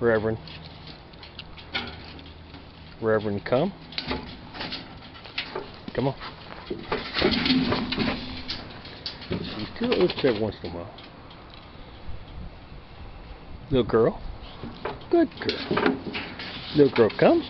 Reverend. Reverend, come. Come on. You do it every once in a while. Little girl. Good girl. Little girl, come.